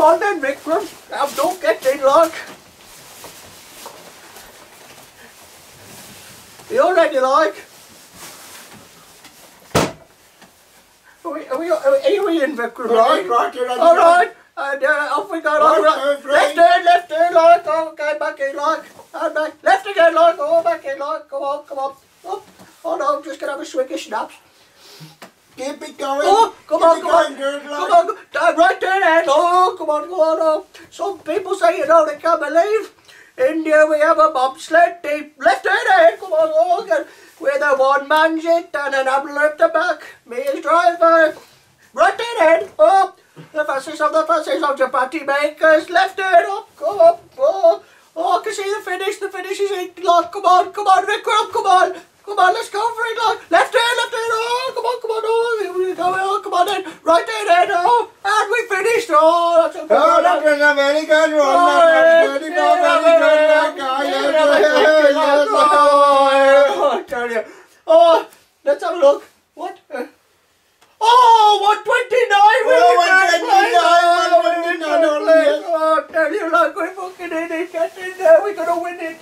come on then, Vikram. Now don't get in, like. You all ready, like? Are we, are we, are we in, Vikram? Right, Like? right, you're. All right. And uh, off we go. Right, three. left turn, left turn, like. Oh, okay, back in, like. And back. Left again, like. Oh, back in, like. Come on, come on. Oh, oh no, I'm just going to have a swig of schnapps. Keep it going. Oh, come Keep on, come on. going, good Come lad. on, dive right there, Ed. Oh, come on, come on. Oh. Some people say, you know, they can't believe. India, we have a bobsled team. Left hand, Ed. Come on, oh, good. With a one-man jet and an ambulance at the back. Me as driver. Eh? Right hand, Ed. Oh, the fastest of the fastest of the party makers. Left hand, up, come up. Oh, oh, I can see the finish. The finish is in. Look, come on, come on, Vikram, come on. Come on, let's go for it. Left hand, left right there, then, oh, and we finished, oh, that's a Oh, a very good oh, that was very, yeah, very, very good, that guy, yes, yes, yes, oh, I tell you, oh, let's have a look, what, uh, Oh, 129! Oh, 129! 129! Oh, I tell you, look, we're fucking in it. Get in there, we're gonna win it.